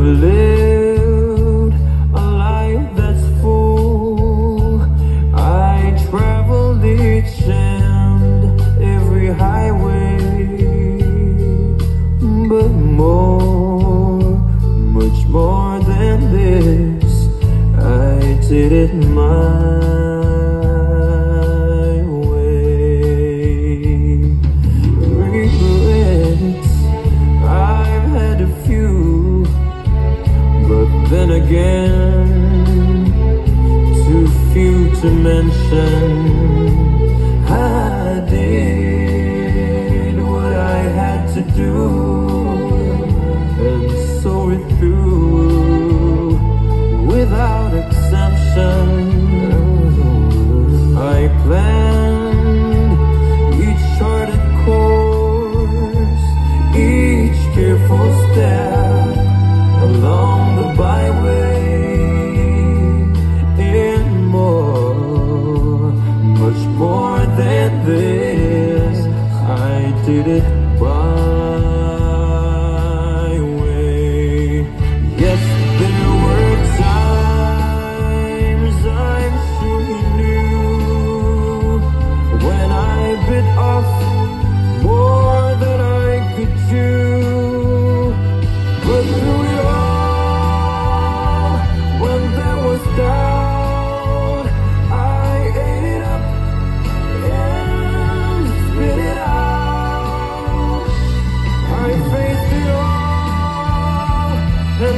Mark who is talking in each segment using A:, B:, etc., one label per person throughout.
A: lived a life that's full. I each every highway, but more, much more than this, I did it my Too few to mention. I did. to the.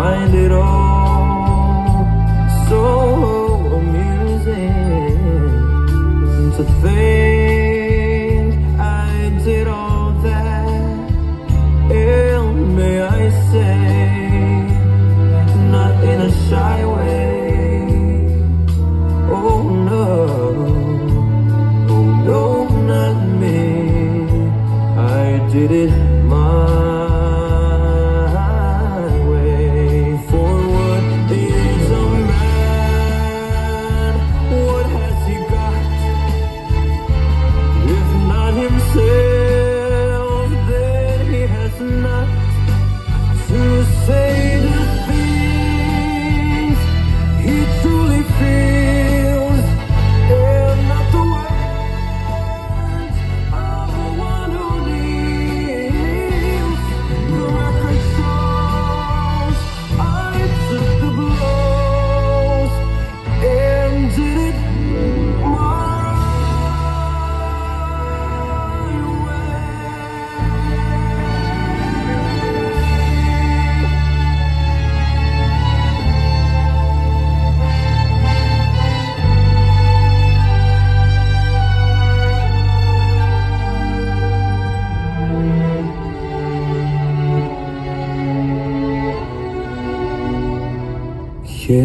A: find it all. Yeah.